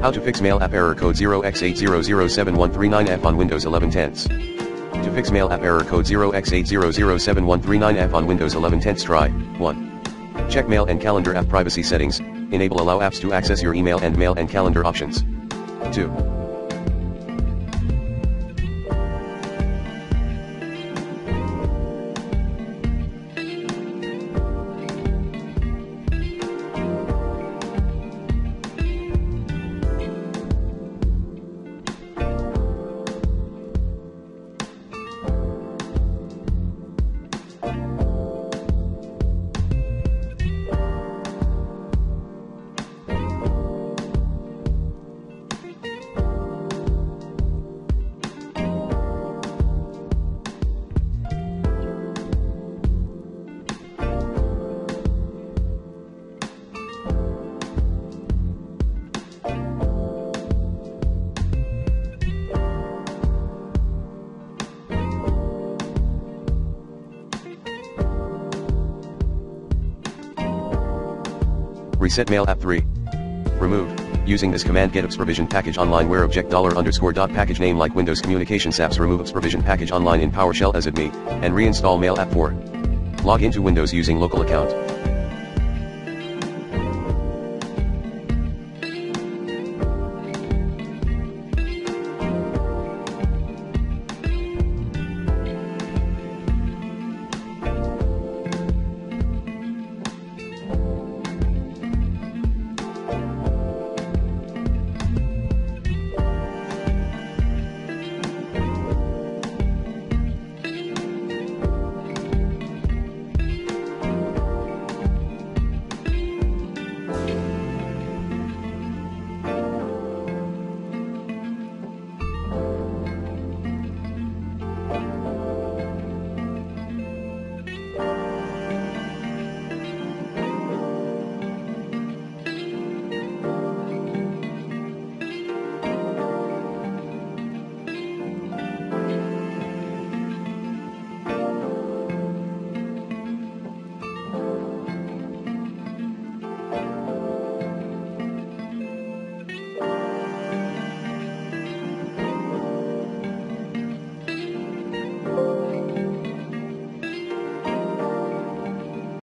How to fix mail app error code 0x8007139F on Windows 11 tenths. To fix mail app error code 0x8007139F on Windows 11 tenths try, 1. Check mail and calendar app privacy settings, enable allow apps to access your email and mail and calendar options. 2. Reset Mail App 3. Remove. Using this command get UPS provision package online where object dollar underscore dot package name like Windows Communications apps remove UPS provision package online in PowerShell as admin, and reinstall Mail App 4. Log into Windows using local account.